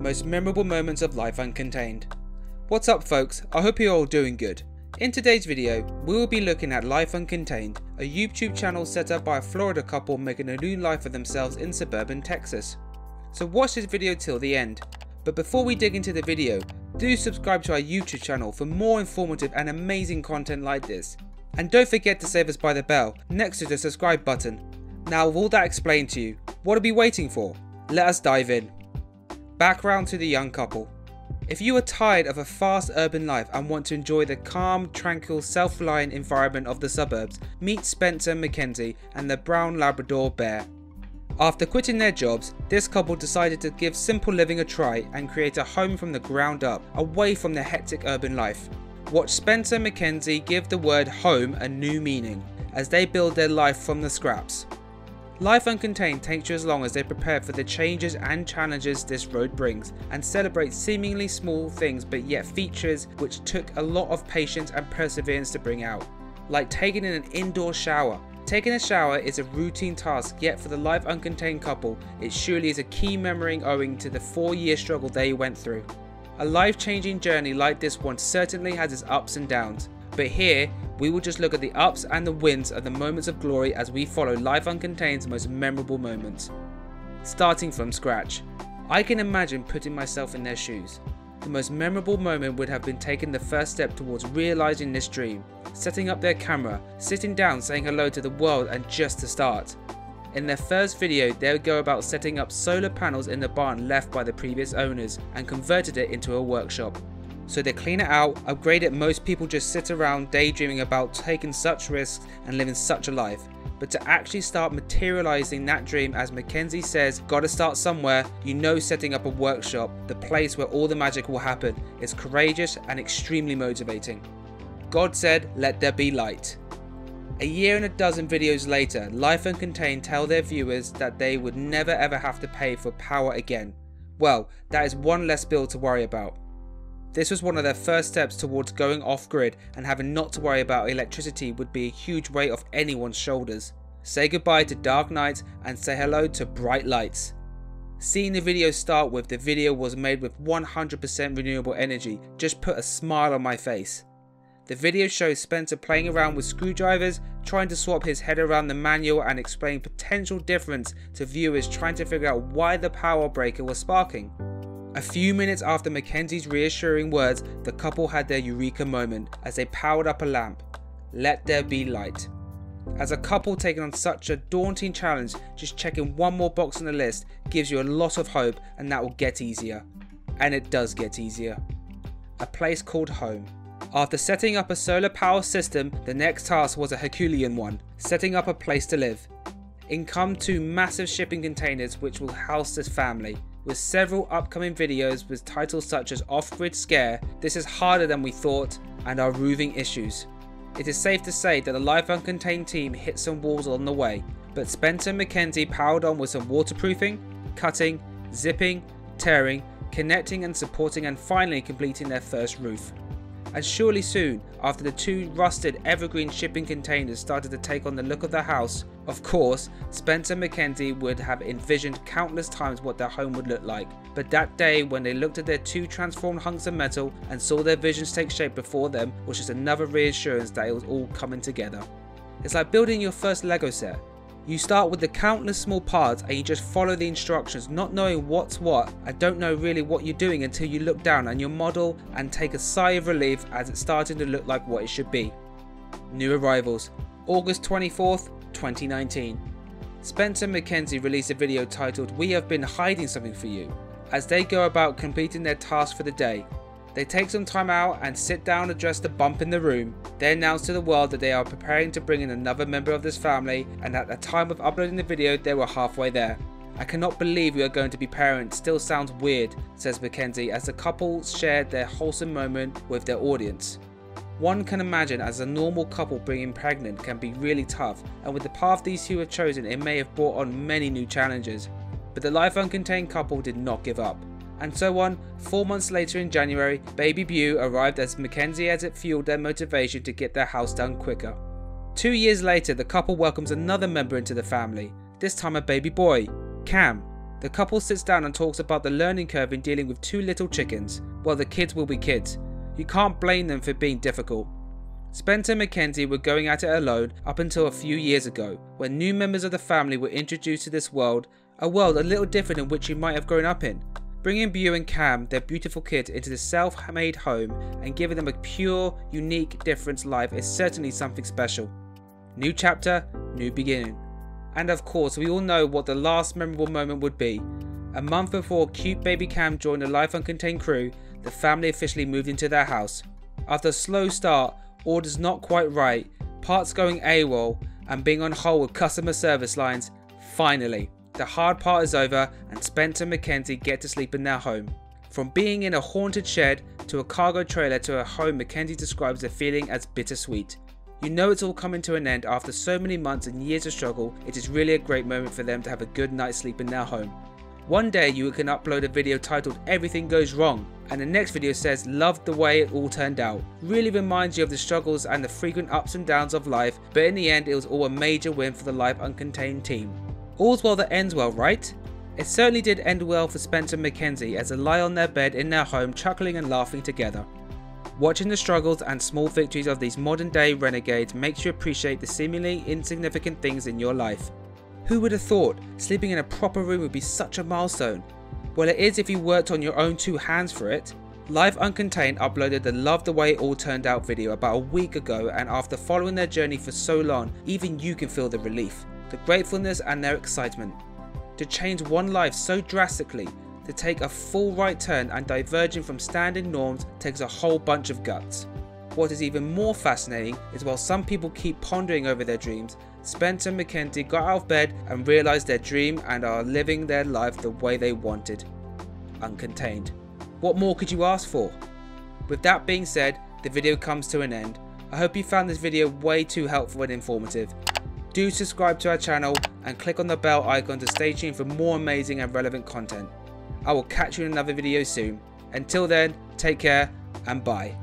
Most memorable moments of life uncontained. What's up folks, I hope you're all doing good. In today's video, we will be looking at Life Uncontained, a YouTube channel set up by a Florida couple making a new life for themselves in suburban Texas. So watch this video till the end. But before we dig into the video, do subscribe to our YouTube channel for more informative and amazing content like this. And don't forget to save us by the bell next to the subscribe button. Now with all that explained to you, what are we waiting for? Let us dive in. Background to the young couple. If you are tired of a fast urban life and want to enjoy the calm, tranquil, self reliant environment of the suburbs, meet Spencer Mackenzie and the brown Labrador Bear. After quitting their jobs, this couple decided to give simple living a try and create a home from the ground up, away from the hectic urban life. Watch Spencer Mackenzie give the word home a new meaning as they build their life from the scraps. Life Uncontained takes you as long as they prepare for the changes and challenges this road brings and celebrates seemingly small things but yet features which took a lot of patience and perseverance to bring out. Like taking in an indoor shower. Taking a shower is a routine task, yet for the Life Uncontained couple, it surely is a key memory owing to the four year struggle they went through. A life changing journey like this one certainly has its ups and downs, but here we will just look at the ups and the wins of the moments of glory as we follow Life Uncontained's most memorable moments. Starting from scratch, I can imagine putting myself in their shoes. The most memorable moment would have been taking the first step towards realizing this dream, setting up their camera, sitting down saying hello to the world and just to start. In their first video, they would go about setting up solar panels in the barn left by the previous owners and converted it into a workshop so they clean it out, upgrade it. Most people just sit around daydreaming about taking such risks and living such a life. But to actually start materializing that dream, as Mackenzie says, gotta start somewhere, you know, setting up a workshop, the place where all the magic will happen, is courageous and extremely motivating. God said, Let there be light. A year and a dozen videos later, Life Uncontained tell their viewers that they would never ever have to pay for power again. Well, that is one less bill to worry about. This was one of their first steps towards going off grid and having not to worry about electricity would be a huge weight off anyone's shoulders. Say goodbye to dark nights and say hello to bright lights. Seeing the video start with the video was made with 100% renewable energy just put a smile on my face. The video shows Spencer playing around with screwdrivers, trying to swap his head around the manual and explain potential difference to viewers trying to figure out why the power breaker was sparking. A few minutes after Mackenzie's reassuring words, the couple had their eureka moment as they powered up a lamp. Let there be light. As a couple taking on such a daunting challenge, just checking one more box on the list gives you a lot of hope and that will get easier. And it does get easier. A place called home. After setting up a solar power system, the next task was a Herculean one, setting up a place to live. In come two massive shipping containers which will house this family. With several upcoming videos with titles such as Off Grid Scare, this is harder than we thought and Our roofing issues. It is safe to say that the Life Uncontained team hit some walls on the way, but Spencer Mackenzie powered on with some waterproofing, cutting, zipping, tearing, connecting and supporting and finally completing their first roof and surely soon, after the two rusted evergreen shipping containers started to take on the look of the house, of course, Spencer Mackenzie would have envisioned countless times what their home would look like. But that day, when they looked at their two transformed hunks of metal and saw their visions take shape before them, was just another reassurance that it was all coming together. It's like building your first Lego set. You start with the countless small parts and you just follow the instructions, not knowing what's what and don't know really what you're doing until you look down and your model and take a sigh of relief as it's starting to look like what it should be. New arrivals, August 24th, 2019. Spencer Mackenzie released a video titled We Have Been Hiding Something For You as they go about completing their task for the day they take some time out and sit down to address the bump in the room. They announce to the world that they are preparing to bring in another member of this family, and at the time of uploading the video, they were halfway there. I cannot believe we are going to be parents, still sounds weird, says Mackenzie as the couple shared their wholesome moment with their audience. One can imagine as a normal couple being pregnant can be really tough, and with the path these two have chosen, it may have brought on many new challenges. But the Life Uncontained couple did not give up and so on. Four months later in January, baby Beau arrived as Mackenzie as it fueled their motivation to get their house done quicker. Two years later, the couple welcomes another member into the family, this time a baby boy, Cam. The couple sits down and talks about the learning curve in dealing with two little chickens. Well, the kids will be kids. You can't blame them for being difficult. Spencer and Mackenzie were going at it alone up until a few years ago, when new members of the family were introduced to this world, a world a little different in which you might have grown up in. Bringing Beau and Cam, their beautiful kids, into the self-made home and giving them a pure, unique, different life is certainly something special. New chapter, new beginning. And of course, we all know what the last memorable moment would be. A month before cute baby Cam joined the Life Uncontained crew, the family officially moved into their house. After a slow start, orders not quite right, parts going AWOL, and being on hold with customer service lines, finally, the hard part is over and Spencer and Mackenzie get to sleep in their home. From being in a haunted shed to a cargo trailer to a home Mackenzie describes the feeling as bittersweet. You know it's all coming to an end after so many months and years of struggle, it is really a great moment for them to have a good night's sleep in their home. One day you can upload a video titled Everything Goes Wrong, and the next video says Loved the way it all turned out. Really reminds you of the struggles and the frequent ups and downs of life, but in the end it was all a major win for the Life Uncontained team. All's well that ends well, right? It certainly did end well for Spencer and Mackenzie as they lie on their bed in their home chuckling and laughing together. Watching the struggles and small victories of these modern day renegades makes you appreciate the seemingly insignificant things in your life. Who would have thought sleeping in a proper room would be such a milestone? Well, it is if you worked on your own two hands for it. Life Uncontained uploaded the Love the Way It All Turned Out video about a week ago, and after following their journey for so long, even you can feel the relief, the gratefulness, and their excitement. To change one life so drastically, to take a full right turn and diverging from standard norms takes a whole bunch of guts. What is even more fascinating is while some people keep pondering over their dreams, Spencer and Mackenzie got out of bed and realised their dream and are living their life the way they wanted. Uncontained. What more could you ask for? With that being said, the video comes to an end. I hope you found this video way too helpful and informative. Do subscribe to our channel and click on the bell icon to stay tuned for more amazing and relevant content. I will catch you in another video soon. Until then, take care and bye.